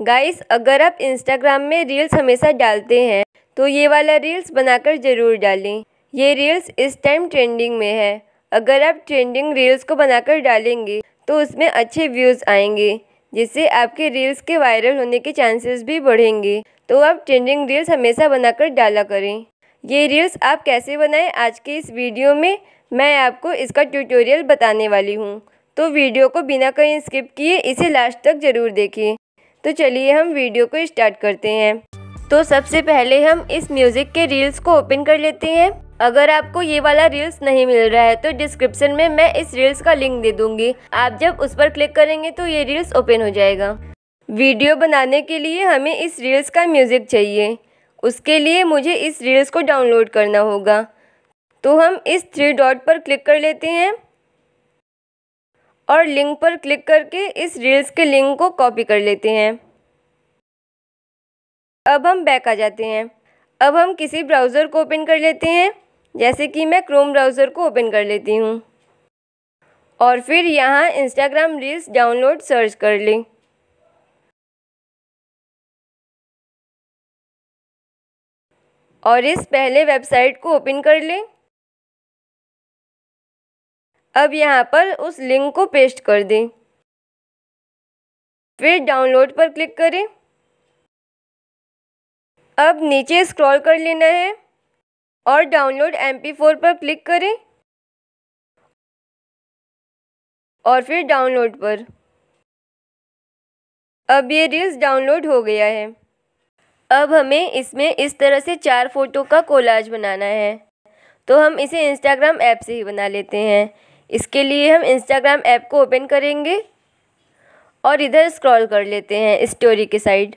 Guys अगर आप Instagram में रील्स हमेशा डालते हैं तो ये वाला रील्स बनाकर ज़रूर डालें। ये रील्स इस टाइम ट्रेंडिंग में है। अगर आप ट्रेंडिंग रील्स को बनाकर डालेंगे तो उसमें अच्छे व्यूज़ आएँगे, जिससे आपके रील्स के वायरल होने के चांसेस भी बढ़ेंगे। तो आप ट्रेंडिंग रील्स हमेशा बनाकर डाला करें। ये रील्स आप कैसे बनाएँ, आज के इस वीडियो में मैं आपको इसका ट्यूटोरियल बताने वाली हूँ। तो वीडियो को बिना कहीं स्किप किए इसे लास्ट तक ज़रूर देखिए। तो चलिए हम वीडियो को स्टार्ट करते हैं। तो सबसे पहले हम इस म्यूज़िक के रील्स को ओपन कर लेते हैं। अगर आपको ये वाला रील्स नहीं मिल रहा है तो डिस्क्रिप्शन में मैं इस रील्स का लिंक दे दूँगी। आप जब उस पर क्लिक करेंगे तो ये रील्स ओपन हो जाएगा। वीडियो बनाने के लिए हमें इस रील्स का म्यूज़िक चाहिए। उसके लिए मुझे इस रील्स को डाउनलोड करना होगा। तो हम इस थ्री डॉट पर क्लिक कर लेते हैं। और लिंक पर क्लिक करके इस रील्स के लिंक को कॉपी कर लेते हैं। अब हम बैक आ जाते हैं। अब हम किसी ब्राउज़र को ओपन कर लेते हैं। जैसे कि मैं क्रोम ब्राउज़र को ओपन कर लेती हूँ। और फिर यहाँ इंस्टाग्राम रील्स डाउनलोड सर्च कर लें। और इस पहले वेबसाइट को ओपन कर लें। अब यहाँ पर उस लिंक को पेस्ट कर दें। फिर डाउनलोड पर क्लिक करें। अब नीचे स्क्रॉल कर लेना है और डाउनलोड एम पी फोर पर क्लिक करें। और फिर डाउनलोड पर। अब ये रील्स डाउनलोड हो गया है। अब हमें इसमें इस तरह से चार फ़ोटो का कोलाज बनाना है। तो हम इसे इंस्टाग्राम ऐप से ही बना लेते हैं। इसके लिए हम इंस्टाग्राम ऐप को ओपन करेंगे और इधर स्क्रॉल कर लेते हैं स्टोरी के साइड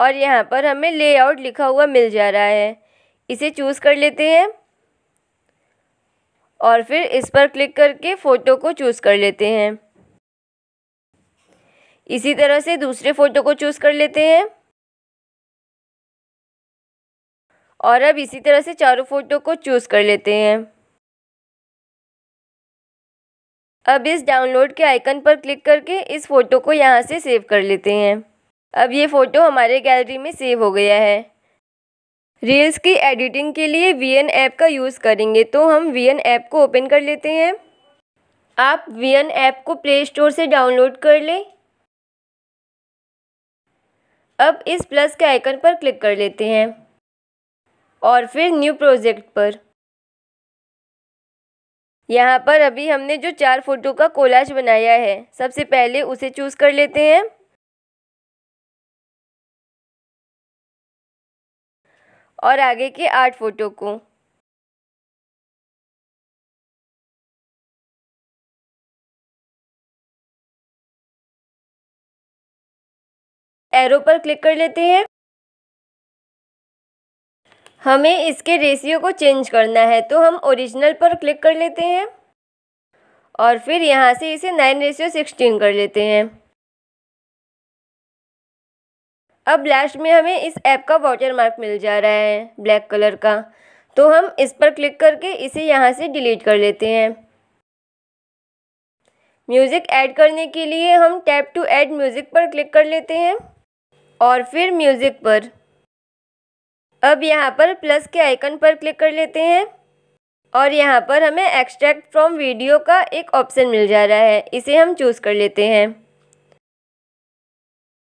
और यहाँ पर हमें लेआउट लिखा हुआ मिल जा रहा है। इसे चूज़ कर लेते हैं। और फिर इस पर क्लिक करके फ़ोटो को चूज़ कर लेते हैं। इसी तरह से दूसरे फ़ोटो को चूज़ कर लेते हैं। और अब इसी तरह से चारों फ़ोटो को चूज़ कर लेते हैं। अब इस डाउनलोड के आइकन पर क्लिक करके इस फ़ोटो को यहाँ से सेव कर लेते हैं। अब ये फ़ोटो हमारे गैलरी में सेव हो गया है। रील्स की एडिटिंग के लिए वी एन ऐप का यूज़ करेंगे तो हम वी एन ऐप को ओपन कर लेते हैं। आप वी एन ऐप को प्ले स्टोर से डाउनलोड कर लें। अब इस प्लस के आइकन पर क्लिक कर लेते हैं। और फिर न्यू प्रोजेक्ट पर। यहाँ पर अभी हमने जो चार फ़ोटो का कोलाज बनाया है, सबसे पहले उसे चूज़ कर लेते हैं। और आगे के आठ फ़ोटो को। एरो पर क्लिक कर लेते हैं। हमें इसके रेशियो को चेंज करना है तो हम ओरिजिनल पर क्लिक कर लेते हैं और फिर यहाँ से इसे नाइन रेशियो सिक्सटीन कर लेते हैं। अब लास्ट में हमें इस ऐप का वाटर मार्क मिल जा रहा है ब्लैक कलर का। तो हम इस पर क्लिक करके इसे यहाँ से डिलीट कर लेते हैं। म्यूज़िक ऐड करने के लिए हम टैप टू ऐड म्यूज़िक पर क्लिक कर लेते हैं और फिर म्यूज़िक पर अब यहाँ पर प्लस के आइकन पर क्लिक कर लेते हैं। और यहाँ पर हमें एक्सट्रैक्ट फ्रॉम वीडियो का एक ऑप्शन मिल जा रहा है, इसे हम चूज़ कर लेते हैं।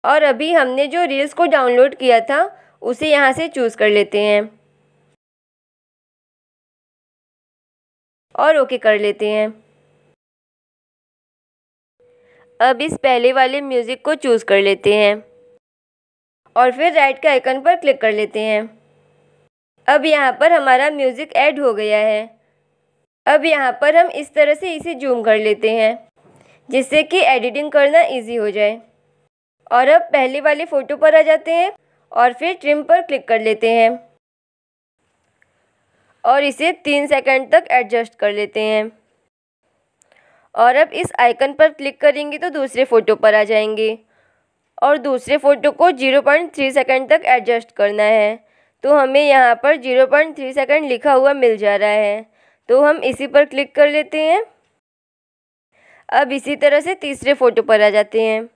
और अभी हमने जो रील्स को डाउनलोड किया था, उसे यहाँ से चूज़ कर लेते हैं। और ओके कर लेते हैं। अब इस पहले वाले म्यूज़िक को चूज़ कर लेते हैं। और फिर राइट के आइकन पर क्लिक कर लेते हैं। अब यहाँ पर हमारा म्यूज़िक ऐड हो गया है। अब यहाँ पर हम इस तरह से इसे जूम कर लेते हैं, जिससे कि एडिटिंग करना इजी हो जाए। और अब पहले वाले फ़ोटो पर आ जाते हैं और फिर ट्रिम पर क्लिक कर लेते हैं। और इसे तीन सेकंड तक एडजस्ट कर लेते हैं। और अब इस आइकन पर क्लिक करेंगे तो दूसरे फ़ोटो पर आ जाएँगे। और दूसरे फ़ोटो को ज़ीरो पॉइंट थ्री सेकेंड तक एडजस्ट करना है। तो हमें यहाँ पर ज़ीरो पॉइंट थ्री सेकेंड लिखा हुआ मिल जा रहा है। तो हम इसी पर क्लिक कर लेते हैं। अब इसी तरह से तीसरे फ़ोटो पर आ जाते हैं।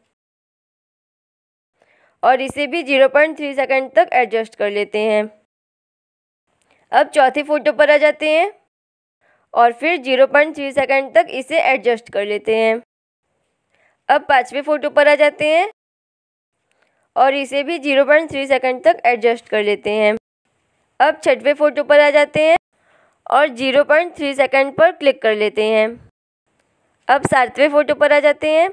और इसे भी ज़ीरो पॉइंट थ्री सेकेंड तक एडजस्ट कर लेते हैं। अब चौथे फ़ोटो पर आ जाते हैं। और फिर ज़ीरो पॉइंट थ्री सेकेंड तक इसे एडजस्ट कर लेते हैं। अब पाँचवें फ़ोटो पर आ जाते हैं। और इसे भी ज़ीरो पॉइंट थ्री सेकेंड तक एडजस्ट कर लेते हैं। अब छठवें फ़ोटो पर आ जाते हैं और ज़ीरो पॉइंट थ्री सेकेंड पर क्लिक कर लेते हैं। अब सातवें फ़ोटो पर आ जाते हैं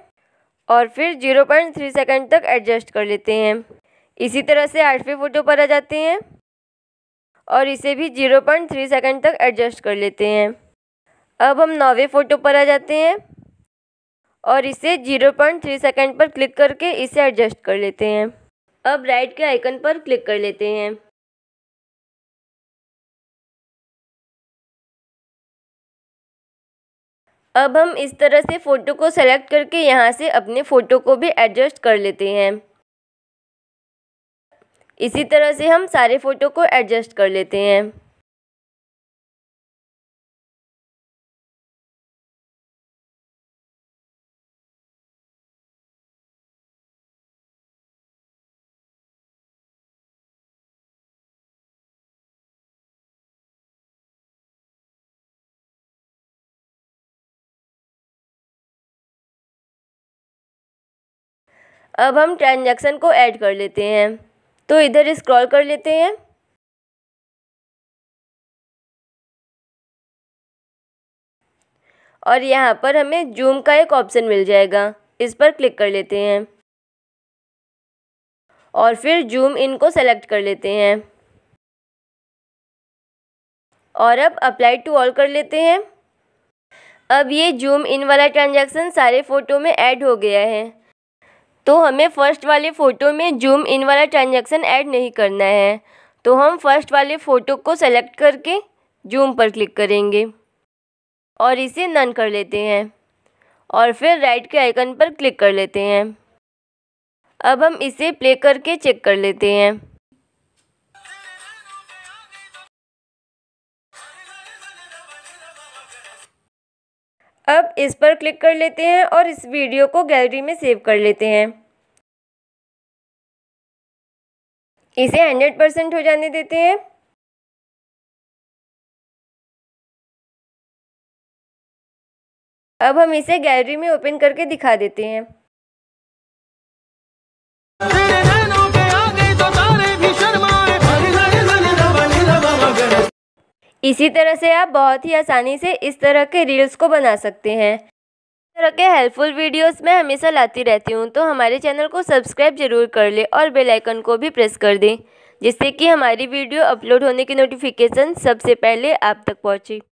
और फिर ज़ीरो पॉइंट थ्री सेकेंड तक एडजस्ट कर लेते हैं। इसी तरह से आठवें फ़ोटो पर आ जाते हैं और इसे भी ज़ीरो पॉइंट थ्री सेकेंड तक एडजस्ट कर लेते हैं। अब हम नौवें फ़ोटो पर आ जाते हैं और इसे ज़ीरो पॉइंट थ्री सेकेंड पर क्लिक करके इसे एडजस्ट कर लेते हैं। अब राइट के आइकन पर क्लिक कर लेते हैं। अब हम इस तरह से फ़ोटो को सेलेक्ट करके यहाँ से अपने फ़ोटो को भी एडजस्ट कर लेते हैं। इसी तरह से हम सारे फ़ोटो को एडजस्ट कर लेते हैं। अब हम ट्रांजैक्शन को ऐड कर लेते हैं। तो इधर स्क्रॉल कर लेते हैं। और यहाँ पर हमें जूम का एक ऑप्शन मिल जाएगा। इस पर क्लिक कर लेते हैं। और फिर जूम इन को सेलेक्ट कर लेते हैं। और अब अप्लाई टू ऑल कर लेते हैं। अब ये जूम इन वाला ट्रांजैक्शन सारे फ़ोटो में ऐड हो गया है। तो हमें फ़र्स्ट वाले फ़ोटो में जूम इन वाला ट्रांजेक्शन ऐड नहीं करना है। तो हम फ़र्स्ट वाले फ़ोटो को सेलेक्ट करके जूम पर क्लिक करेंगे और इसे नन कर लेते हैं और फिर राइट के आइकन पर क्लिक कर लेते हैं। अब हम इसे प्ले करके चेक कर लेते हैं। अब इस पर क्लिक कर लेते हैं और इस वीडियो को गैलरी में सेव कर लेते हैं। इसे हंड्रेड परसेंट हो जाने देते हैं। अब हम इसे गैलरी में ओपन करके दिखा देते हैं। इसी तरह से आप बहुत ही आसानी से इस तरह के रील्स को बना सकते हैं। इस तरह के हेल्पफुल वीडियोस मैं हमेशा लाती रहती हूँ तो हमारे चैनल को सब्सक्राइब ज़रूर कर ले और बेल आइकन को भी प्रेस कर दें, जिससे कि हमारी वीडियो अपलोड होने की नोटिफिकेशन सबसे पहले आप तक पहुँचे।